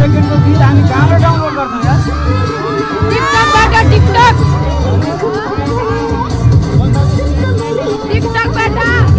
सेकेन्डको गीत हामी कहाँबाट डाउनलोड गर्छौँ यार। टिकटकबाट टिकटक। टिकटकबाट